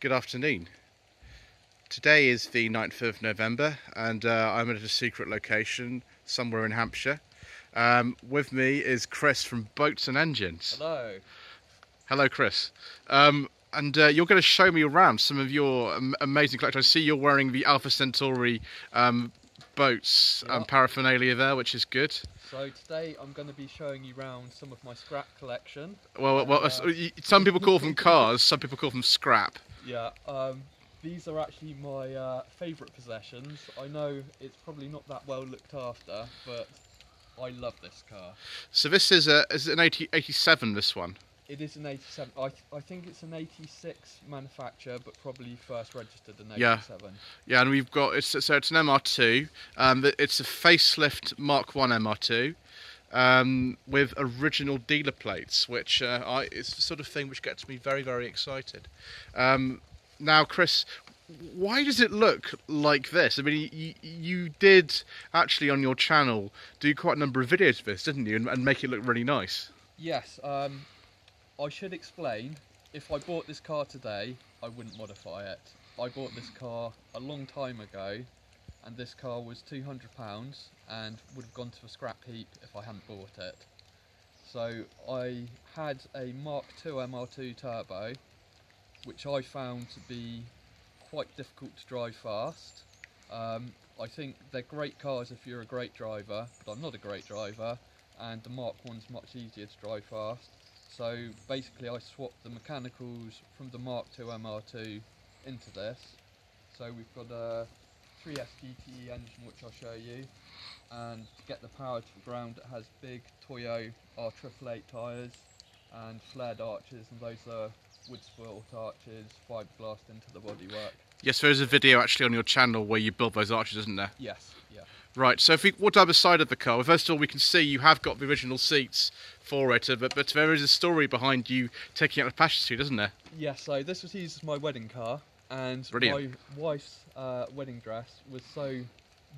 Good afternoon. Today is the 9th of November and uh, I'm at a secret location somewhere in Hampshire. Um, with me is Chris from Boats and Engines. Hello. Hello, Chris. Um, and uh, you're going to show me around some of your am- amazing collection. I see you're wearing the Alpha Centauri um, boats and Yep. paraphernalia there, which is good. So today I'm going to be showing you around some of my scrap collection. Well, well, Uh, some people call them cars, some people call them scrap. Yeah. Um, these are actually my uh, favourite possessions. I know it's probably not that well looked after, but I love this car. So this is a is it an 80, 87. This one. It is an 87. I, th- I think it's an 86 manufacture, but probably first registered in Yeah. 87. Yeah, yeah and we've got it's so it's an MR2. Um, it's a facelift Mark One MR2 um, with original dealer plates, which uh, I, it's the sort of thing which gets me very very excited. Um, now, Chris, why does it look like this? I mean, you, you did actually on your channel do quite a number of videos of this, didn't you, and, and make it look really nice. Yes. Um, I should explain. If I bought this car today, I wouldn't modify it. I bought this car a long time ago, and this car was two hundred pounds and would have gone to a scrap heap if I hadn't bought it. So I had a Mark II MR2 turbo, which I found to be quite difficult to drive fast. Um, I think they're great cars if you're a great driver, but I'm not a great driver, and the Mark One's much easier to drive fast. So basically, I swapped the mechanicals from the Mark II MR2 into this. So we've got a 3S GTE E engine, which I'll show you, and to get the power to the ground, it has big Toyo R888 tyres and flared arches, and those are wood sport arches, fiberglassed into the bodywork. Yes, there is a video actually on your channel where you build those arches, isn't there? Yes, yeah. Right, so if we walk down the side of the car? Well, first of all, we can see you have got the original seats for it, uh, but, but there is a story behind you taking out the passenger seat, isn't there? Yeah, so this was used as my wedding car, and Brilliant. my wife's uh, wedding dress was so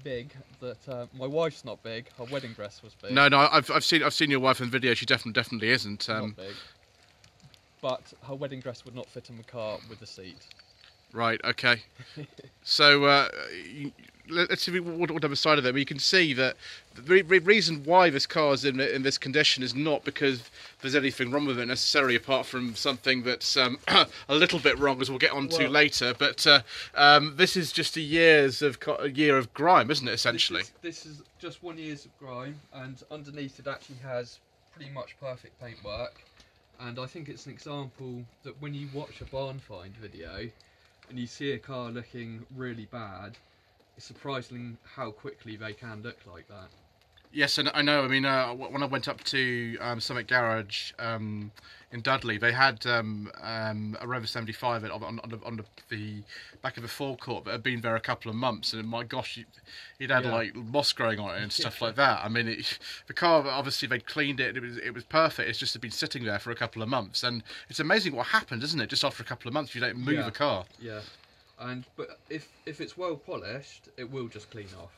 big that uh, my wife's not big. Her wedding dress was big. No, no, I've, I've seen I've seen your wife in video. She definitely definitely isn't. not Um, big. But her wedding dress would not fit in the car with the seat. right, okay. So uh, let's see what, what other side of it. You can see that the re- reason why this car is in in this condition is not because there's anything wrong with it necessarily, apart from something that's um, a little bit wrong, as we'll get on to Well- later. But uh, um, this is just a years of co- a year of grime, isn't it? Essentially. This is, this is just one year's of grime, and underneath it actually has pretty much perfect paintwork. And I think it's an example that when you watch a barn find video and you see a car looking really bad, it's surprising how quickly they can look like that. Yes, and I know. I mean, uh, when I went up to um, Summit Garage um, in Dudley, they had um, um, a Rover 75 on, on, on, the, on the, back of the forecourt that had been there a couple of months, and my gosh, it, had Yeah. like moss growing on it and stuff like that. I mean, it, the car obviously they cleaned it; it was it was perfect. It's just had been sitting there for a couple of months, and it's amazing what happens, isn't it? Just after a couple of months, you don't move Yeah. a car. Yeah, and but if if it's well polished, it will just clean off.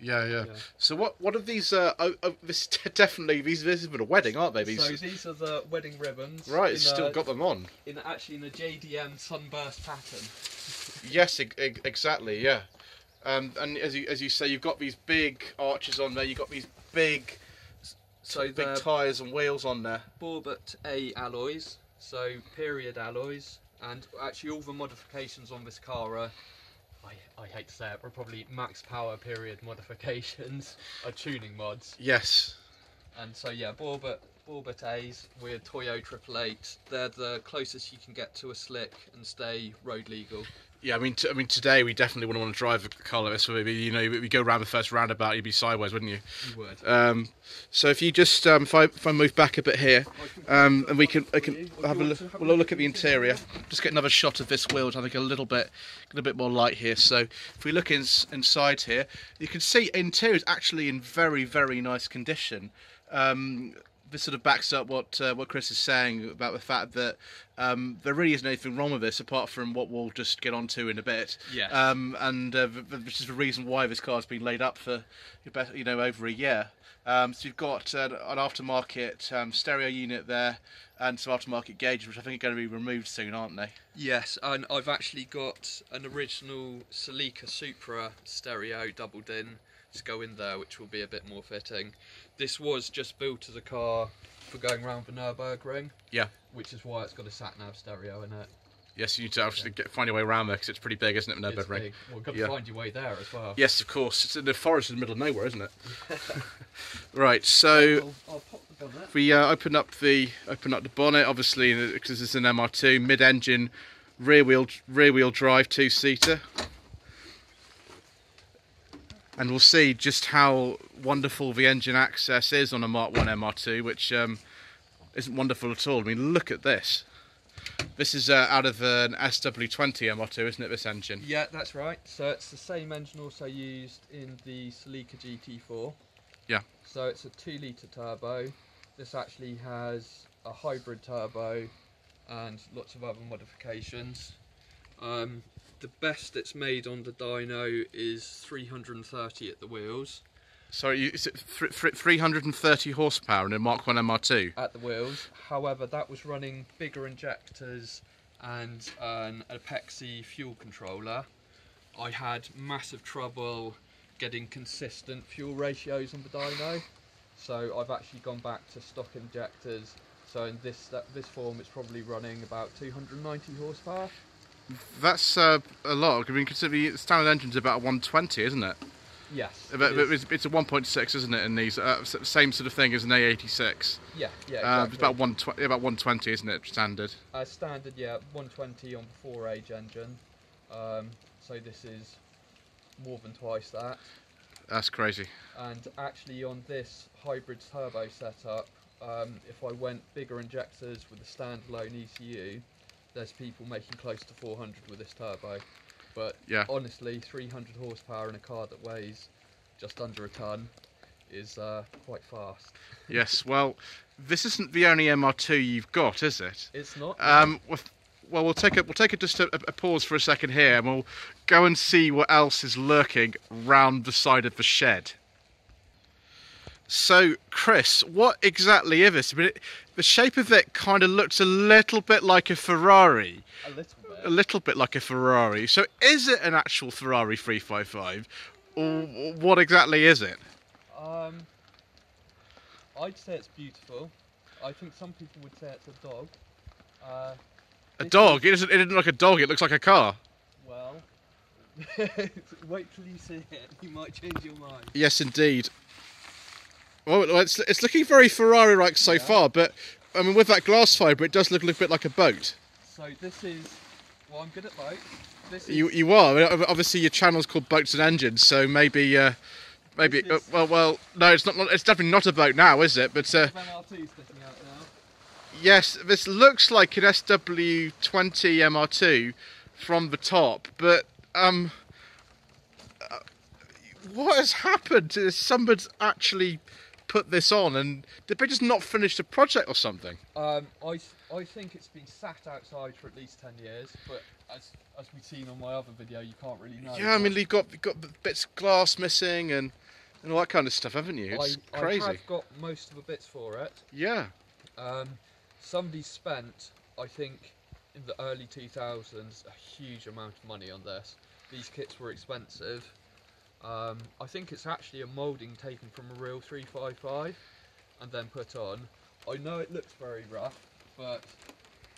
Yeah, yeah. Yeah. So what what are these? Uh, oh, oh, this definitely these this has been a wedding, aren't they? These. So these are the wedding ribbons. Right, it's still a- got them on. in actually in a JDM sunburst pattern. Yes, e- e- exactly. Yeah, um, and as you as you say, you've got these big arches on there. You've got these big, So big tyres and wheels on there. Borbet A alloys, so period alloys, and actually all the modifications on this car are, I, I hate to say it, are probably max power period modifications, are tuning mods. Yes. And so yeah, Borbet Borbet A's with Toyo Triple Eight, they're the closest you can get to a slick and stay road legal. Yeah, I mean, t- I mean, today we definitely wouldn't want to drive a car like this. Maybe you know, we go around the first roundabout, you'd be sideways, wouldn't you? You would. Um, so if you just um, if I if I move back a bit here, um, and we can I can have a look, we'll look at the interior. Just get another shot of this wheel. I think a little bit get a bit more light here. So if we look in, inside here, you can see interior is actually in very very nice condition. Um, this sort of backs up what uh, what Chris is saying about the fact that um, there really isn't anything wrong with this apart from what we'll just get onto in a bit. Yes. Um, and uh, which is the reason why this car's been laid up for you know over a year. Um, so you've got uh, an aftermarket um, stereo unit there and some aftermarket gauges, which I think are going to be removed soon, aren't they? Yes, and I've actually got an original Celica Supra stereo doubled in to go in there, which will be a bit more fitting. This was just built as a car for going around the Nürburgring, Yeah. which is why it's got a sat nav stereo in it. Yes, you need to actually get, find your way around there because it's pretty big, isn't it? It's Nürburgring. big. Well, got to Yeah. find your way there as well. Yes, of course. It's in the forest in the middle of nowhere, isn't it? right. So I'll, I'll pop we uh, open up the open up the bonnet, obviously because it's an MR2 mid-engine, rear wheel rear wheel drive two seater, and we'll see just how wonderful the engine access is on a Mark One MR2, which um, isn't wonderful at all. I mean, look at this. This is uh, out of an SW20 MR2, isn't it? This engine. Yeah, that's right. So it's the same engine also used in the Celica GT4. Yeah. So it's a 2 litre turbo. This actually has a hybrid turbo and lots of other modifications. Um, the best it's made on the dyno is 330 at the wheels. Sorry, you, is it th- th- 330 horsepower in a Mark 1 MR2? At the wheels. However, that was running bigger injectors and an Apexi fuel controller. I had massive trouble getting consistent fuel ratios on the dyno, so I've actually gone back to stock injectors. So in this that, this form, it's probably running about 290 horsepower. That's uh, a lot. I mean, considering the standard engine's about 120, isn't it? Yes. But, it is. it's, a 1.6, isn't it? In these, uh, same sort of thing as an AE86. yeah, yeah, Uh, exactly. it's about 120, about 120, isn't it? Standard. Uh, standard, yeah, 120 on the 4A-GE engine. Um, so this is more than twice that. That's crazy. And actually, on this hybrid turbo setup, um, if I went bigger injectors with a standalone ECU, there's people making close to 400 with this turbo. But Yeah. honestly, 300 horsepower in a car that weighs just under a ton is uh, quite fast. Yes. Well, this isn't the only MR2 you've got, is it? It's not. Um, well, we'll take a we'll take a, just a, a pause for a second here, and we'll go and see what else is lurking round the side of the shed. So, Chris, what exactly is this? I mean, it, the shape of it kind of looks a little bit like a Ferrari, a little bit. a little bit like a Ferrari. So, is it an actual Ferrari 355, or what exactly is it? Um, I'd say it's beautiful. I think some people would say it's a dog. Uh, A dog? It isn't. It isn't like a dog. It looks like a car. well, wait till you see it. You might change your mind. Yes, indeed. Well, it's, it's looking very Ferrari-like so Yeah. far, but I mean, with that glass fibre, it does look a little bit like a boat. So this is. Well, I'm good at boats. This. You you are. I mean, obviously, your channel's called Boats and Engines, so maybe uh, maybe This uh, well well no, it's not. not- It's definitely not a boat now, is it? But uh, Van R2 sticking out now. yes, this looks like an SW20 MR2 from the top, but um, uh, what has happened? Is somebody's actually put this on, and did they just not finish the project or something? Um, I, I think it's been sat outside for at least 10 years, but as as we've seen on my other video, you can't really know. Yeah, I mean, you've got you've got bits of glass missing and and all that kind of stuff, haven't you? It's I, crazy. I have got most of the bits for it. Yeah. Um, somebody spent, I think, in the early 2000s, a huge amount of money on this. These kits were expensive. Um, I think it's actually a moulding taken from a real 355 and then put on. I know it looks very rough, but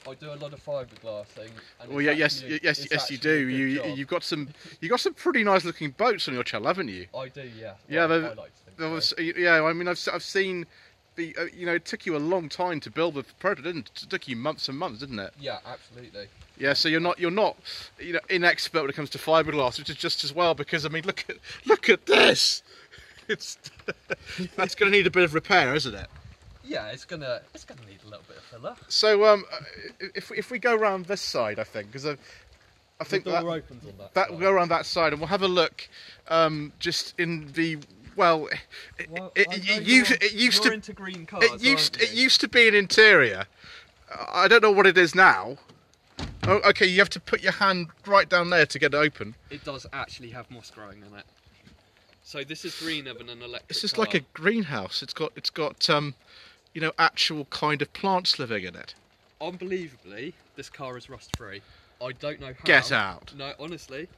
I do a lot of fiberglassing. And Well, yeah, yes, actually- yes, yes, you do. You, job. you've got some you got some pretty nice looking boats on your channel, haven't you? I do, yeah. Yeah, Well, I like to think There so. was, yeah, I mean, I've I've seen the uh, you know it took you a long time to build the prototype, didn't it? It took you months and months, didn't it? Yeah, absolutely. Yeah, so you're not you're not you know inexpert when it comes to fiberglass, which is just as well because I mean look at look at this. It's that's going to need a bit of repair, isn't it? Yeah, it's gonna it's gonna need a little bit of filler. So um, uh, if if we go around this side, I think because I, I think the that door opens on that. that side. will go around that side and we'll have a look um, just in the well, it, Well, it, it, used, it used to into green cars. it used it used to be an interior. I don't know what it is now. Oh, okay, you have to put your hand right down there to get it open. It does actually have moss growing in it. So this is greener than an electric. It's just car. like a greenhouse. It's got it's got um, you know, actual kind of plants living in it. Unbelievably, this car is rust free. I don't know how. Get out. No, honestly,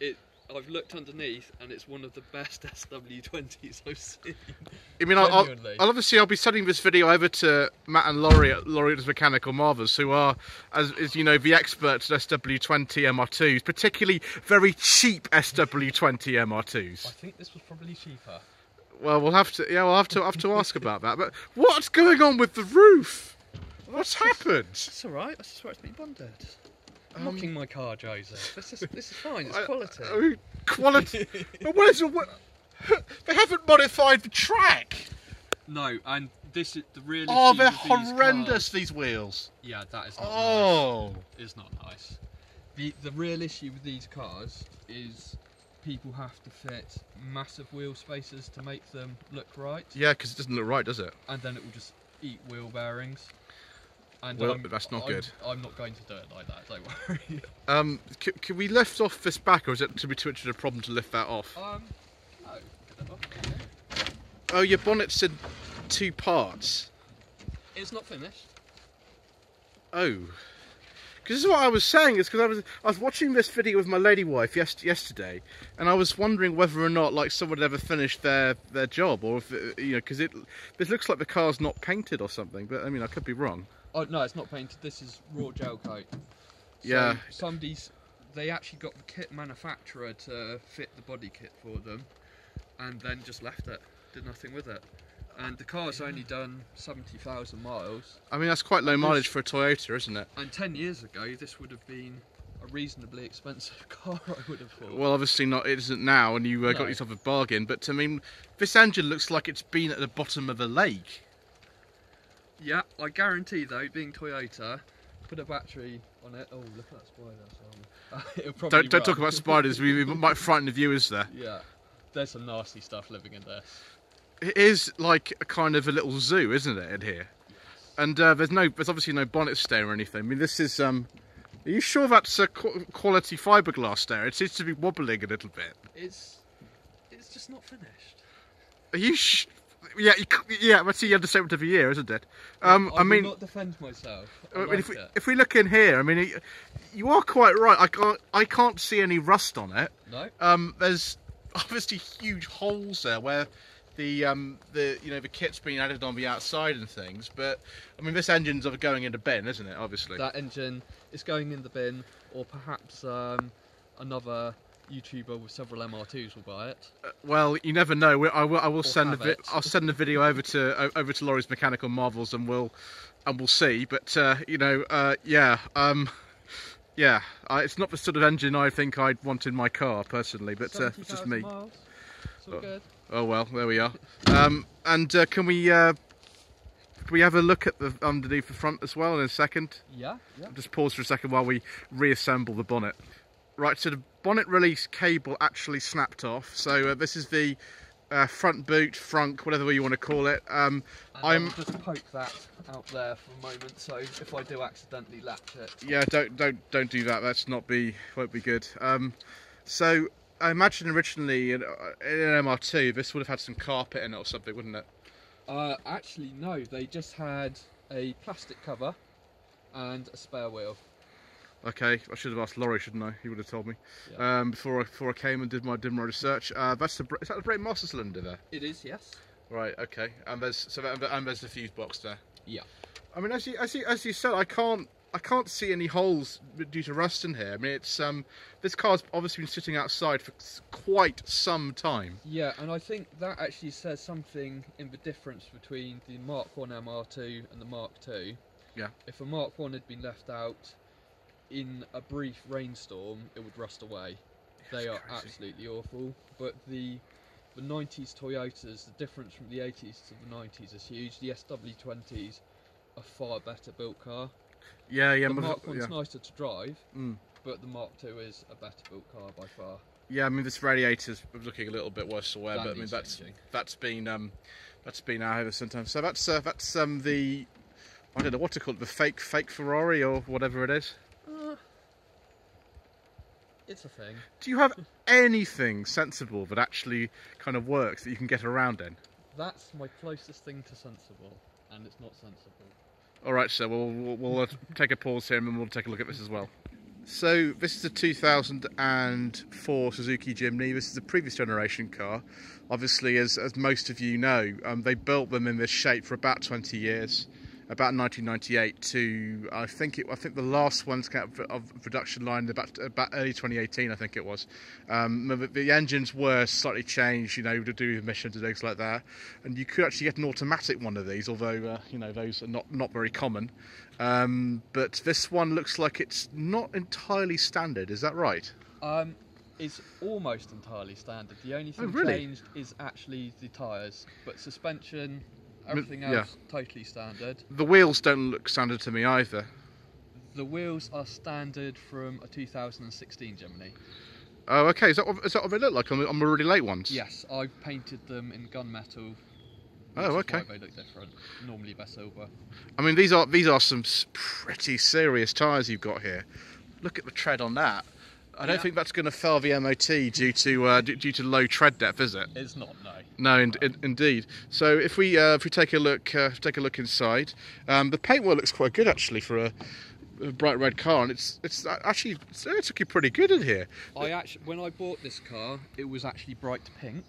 it. I've looked underneath, and it's one of the best SW20s I've seen. I mean, I'll, I'll, I'll obviously I'll be sending this video over to Matt and Laurie at Laurie's Mechanical Marvels, who are, as, as you know, the experts at SW20 MR2s, particularly very cheap SW20 I MR2s. I think this was probably cheaper. Well, we'll have to, yeah, we'll have to have to ask about that. But what's going on with the roof? What's happened? It's all right. I just where it's been bonded. Um, Mocking my car, Joseph. This is this is fine. It's quality. I mean, quality. but where's the? They haven't modified the track. no, and this is the real. Oh, they're these horrendous. cars- These wheels. Yeah, that is not nice. Oh. is not nice. The the real issue with these cars is people have to fit massive wheel spaces to make them look right, Yeah, because it doesn't look right, does it? and then it will just eat wheel bearings. And Well, I'm- that's not I'm- good. I'm not going to do it like that. Don't worry. Um, can, can we lift off this back, or is it to be too much of a problem to lift that off? um, no, it. Oh, your bonnet's in two parts. it's not finished. Oh, because this is what I was saying. Is because I was I was watching this video with my lady wife yes, yesterday, and I was wondering whether or not like someone had ever finished their their job, or if it, you know, because it this looks like the car's not painted or something. But I mean, I could be wrong. Oh no, it's not painted. This is raw gel coat. So Yeah. Somebody's they actually got the kit manufacturer to fit the body kit for them, and then just left it. Did nothing with it. And the car's only done seventy thousand miles. I mean, that's quite low mileage for a Toyota, isn't it? And ten years ago, this would have been a reasonably expensive car. I would have thought. Well, obviously not. It isn't now, and you uh, got yourself a bargain. But I mean, this engine looks like it's been at the bottom of a lake. Yeah, I guarantee though, being Toyota, put a battery on it. Oh, look at that spider. It'll probably Don't don't talk about spiders. we, we might frighten the viewers there. Yeah, there's some nasty stuff living in this. It is like a kind of a little zoo, isn't it, in here? And uh, there's no, there's obviously no bonnet stay or anything. I mean, this is. Um, are you sure that's a quality fiberglass stay? It seems to be wobbling a little bit. It's it's just not finished. Are you? Yeah, yeah. That's the understatement of the year, isn't it? Um, I, will mean, not defend myself. I I mean, like if we if we look in here, I mean, you are quite right. I can't I can't see any rust on it. No, Um, there's obviously huge holes there where the um the you know the kit's been added on the outside and things. But I mean, this engine's going into the bin, isn't it? Obviously. that engine is going in the bin, or perhaps um, another YouTuber with several MR2s will buy it. Uh, well, you never know. We- I will I will send a vi- I'll send the video over to over to Laurie's Mechanical Marvels and we'll and we'll see. But uh, you know, uh, yeah. Um, yeah, it's not the sort of engine I think I'd want in my car personally, but uh, it's just me. Miles. It's all Oh. good. Oh well, there we are. Um, and uh, can we uh, can we have a look at the underneath the front as well in a second? Yeah, yeah. Just pause for a second while we reassemble the bonnet. Right, so the bonnet release cable actually snapped off. So uh, this is the uh, front boot, frunk, whatever you want to call it. Um, I'm- I'll just poke that out there for a moment. So if I do accidentally latch it, yeah, don't don't don't do that. That's not be won't be good. Um, so I imagine originally in, in an MR2 this would have had some carpet in it or something, wouldn't it? uh, actually no, they just had a plastic cover and a spare wheel. Okay, I should have asked Laurie, shouldn't I? He would have told me Yeah. um, before I before I came and did my did my research. Uh, that's the is that the brake master cylinder there? It is, yes. Right. Okay. And there's so that, and there's the fuse box there. Yeah. I mean, as you as you as you said, I can't I can't see any holes due to rust in here. I mean, it's um this car's obviously been sitting outside for quite some time. Yeah, and I think that actually says something in the difference between the Mark 1 MR2 and the Mark 2. Yeah. If a Mark 1 had been left out in a brief rainstorm, it would rust away. They are crazy. absolutely awful. But the the 90s Toyotas, the difference from the 80s to the 90s is huge. The SW20s are far better built car. Yeah, yeah, the Mark 1's yeah. nicer to drive, Mm. but the Mark 2 is a better built car by far. Yeah, I mean this radiator's looking a little bit worse for wear, but I mean that's changing. that's been um, that's been out over some time. So that's uh, that's um, the I don't know what to call it, the fake fake Ferrari or whatever it is. It's a thing. Do you have anything sensible that actually kind of works that you can get around in? That's my closest thing to sensible, and it's not sensible. All right, so we'll we'll, we'll uh, take a pause here and then we'll take a look at this as well. So this is a 2004 Suzuki Jimny. This is a previous generation car. Obviously, as as most of you know, um, they built them in this shape for about 20 years, about 1998 to I think it I think the last out of production line about about early 2018 I think it was. Um, the, the engines were slightly changed, you know, to do emissions and things like that. And you could actually get an automatic one of these, although uh, you know those are not not very common. Um, but this one looks like it's not entirely standard. Is that right? Um, it's almost entirely standard. The only thing Oh, really? changed is actually the tyres, but suspension, everything yeah. else totally standard. The wheels don't look standard to me either. The wheels are standard from a 2016 Jimny. Oh, okay. Is that what, is that what they look like on the, on the really late ones? Yes, I've painted them in gunmetal. Oh, okay. They look different. Normally they're silver. I mean, these are these are some pretty serious tyres you've got here. Look at the tread on that. I don't Yeah. think that's going to fail the MOT due to uh, due due to low tread depth, is it? It's not no. No, in, in, indeed. So if we uh, if we take a look uh, take a look inside, um, the paintwork looks quite good actually for a, a bright red car, and it's it's actually it's, it's looking pretty good in here. I actually, when I bought this car, it was actually bright pink.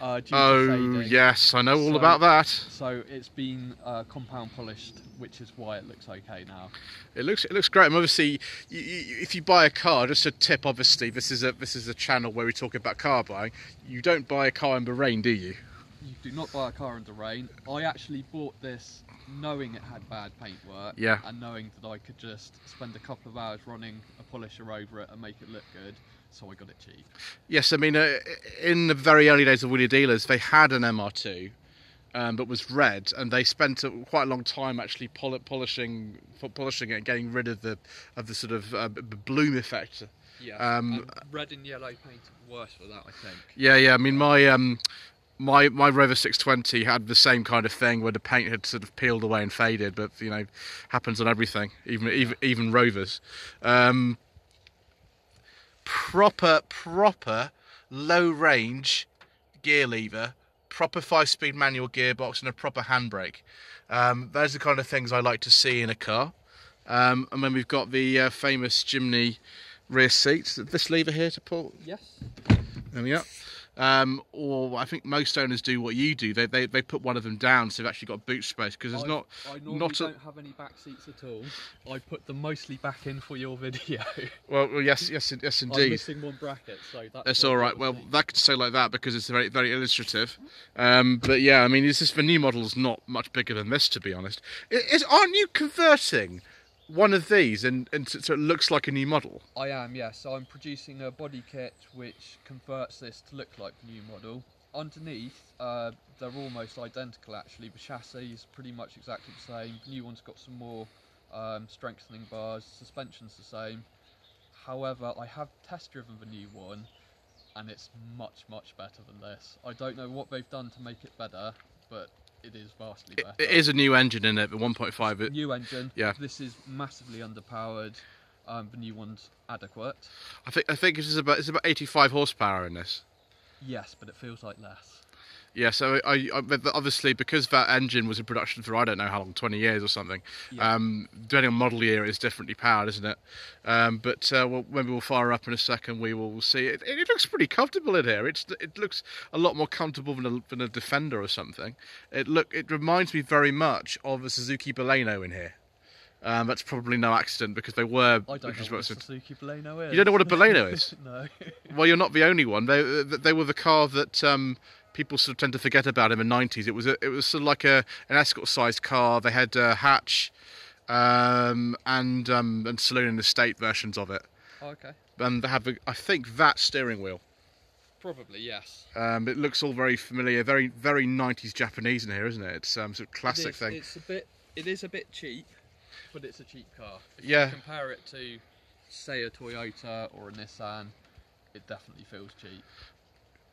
Uh, Oh yes, I know all So- about that. So it's been uh, compound polished, which is why it looks okay now. It looks it looks great. And obviously, you, you, if you buy a car, just a tip. Obviously, this is a this is a channel where we talk about car buying. You don't buy a car in the rain, do you? You do not buy a car in the rain. I actually bought this knowing it had bad paintwork Yeah. and knowing that I could just spend a couple of hours running a polisher over it and make it look good. So I got it cheap. Yes, I mean, uh, in the very early days of Wheeler Dealers, they had an MR2, um, but was red, and they spent a, quite a long time actually pol- polishing polishing it and getting rid of the of the sort of uh, bloom effect. Yeah. Um, red and yellow paint worse for that, I think. Yeah, yeah. I mean, my um, my my Rover 620 had the same kind of thing where the paint had sort of peeled away and faded, but you know, happens on everything, even even even Rovers. Um, proper proper low range gear lever, proper five speed manual gearbox, and a proper handbrake. Um, those are the kind of things I like to see in a car. Um, and then we've got the uh, famous Jimny rear seats. This lever here to pull Yes. there we are. Um, or I think most owners do what you do. They, they they put one of them down so they've actually got boot space because there's I, not I normally not a- don't have any back seats at all. I put them mostly back in for your video. well, well yes yes yes I'm indeed. missing one bracket, so that's. What all right. Well, thinking. that could say like that because it's very very illustrative. Um, but yeah, I mean, is this the new model's not much bigger than this to be honest? Is aren't you converting one of these and, and so it looks like a new model? I am, yes. I'm producing a body kit which converts this to look like the new model. Underneath, uh, they're almost identical actually. The chassis is pretty much exactly the same. The new one's got some more um, strengthening bars. Suspension's the same. However, I have test driven the new one and it's much, much better than this. I don't know what they've done to make it better, but it is vastly better. it is a new engine in it, the 1.5. It, New engine. Yeah. This is massively underpowered. Um, the new one's adequate. I think I think it's about it's about 85 horsepower in this. Yes, but it feels like less. Yeah, so I, I obviously because that engine was in production for I don't know how long, twenty years or something. Yeah. Um, depending on model year, it's differently powered, isn't it? Um, but uh, well, maybe we'll fire up in a second. We will we'll see. It, it looks pretty comfortable in here. It's it looks a lot more comfortable than a, than a Defender or something. It look it reminds me very much of a Suzuki Baleno in here. Um, that's probably no accident because they were. I don't know what Suzuki Baleno is. You don't know what a Baleno is? no. Well, you're not the only one. They they were the car that um, people sort of tend to forget about in the '90s. It was a, it was sort of like a an escort-sized car. They had uh, hatch um, and um, and saloon and estate versions of it. Oh, okay. And they have, a, I think, that steering wheel. Probably yes. Um, it looks all very familiar, very very '90s Japanese in here, isn't it? It's um, sort of classic it is, thing. It's a bit. It is a bit cheap, but it's a cheap car. If Yeah. You compare it to, say, a Toyota or a Nissan. it definitely feels cheap.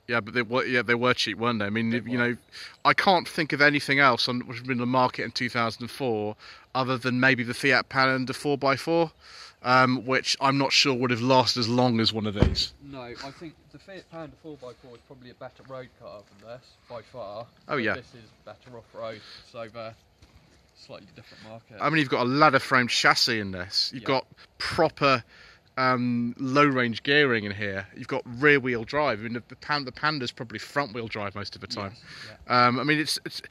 Yeah, but they were yeah they were cheap, weren't they? I mean, They you were. know, I can't think of anything else on which been in the market in 2004 other than maybe the Fiat Panda 4x4, um, which I'm not sure would have lasted as long as one of these. No, I think the Fiat Panda 4x4 is probably a better road car than this, by far. Oh, yeah. This is better off-road, so they're slightly different market. I mean, you've got a ladder frame chassis in this. You've Yeah. got proper um, low range gearing in here. You've got rear wheel drive. I mean, the, Pan- the Panda's probably front wheel drive most of the time. Yes, yeah. Um, I mean, it's, it's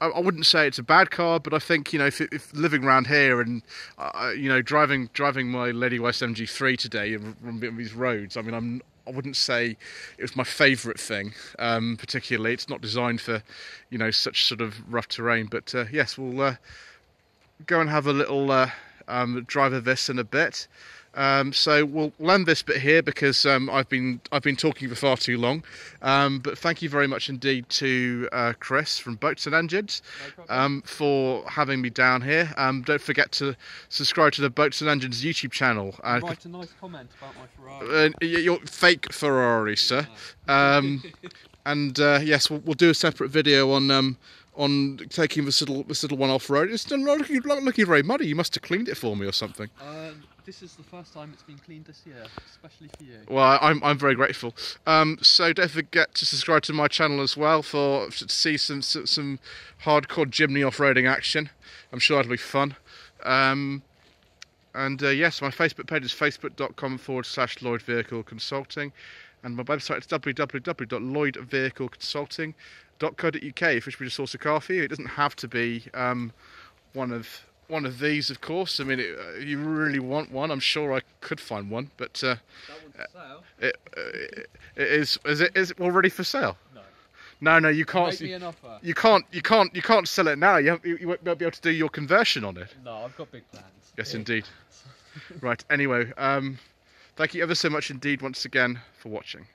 I, wouldn't say it's a bad car, but I think you know if, if living around here and uh, you know driving driving my Lady West MG3 today on these roads, I mean, I'm I wouldn't say it was my favourite thing, um, particularly. It's not designed for you know such sort of rough terrain, but uh, yes, we'll uh, go and have a little uh, um, drive of this in a bit. Um, so we'll land this bit here because um, I've been I've been talking for far too long. Um, but thank you very much indeed to uh, Chris from Boats and Engines No um, for having me down here. Um, don't forget to subscribe to the Boats and Engines YouTube channel. Uh, Write a nice comment about my Ferrari. uh, your fake Ferrari, sir. Um, and uh, yes, we'll, we'll do a separate video on um, on taking this little this little one off road. It's not looking, not looking very muddy. You must have cleaned it for me or something. Um, this is the first time it's been cleaned this year, especially for you. Well, I'm I'm very grateful. Um, so don't forget to subscribe to my channel as well for to see some some, some hardcore Jimny off-roading action. I'm sure it'll be fun. Um, and uh, yes, my Facebook page is facebook.com forward slash Lloyd Vehicle Consulting, and my website is www.lloydvehicleconsulting.co.uk. If you wish me to source a car for you, it doesn't have to be um, one of one of these, of course. I mean, it, uh, you really want one. I'm sure I could find one, but. Uh, That one's for sale? it, uh, it is is it is it already for sale? No. No, no, you can't. Make me an offer. You can't. You can't. You can't sell it now. You, have, you, you won't be able to do your conversion on it. No, I've got big plans. Yes, indeed. right. Anyway, um, thank you ever so much indeed once again for watching.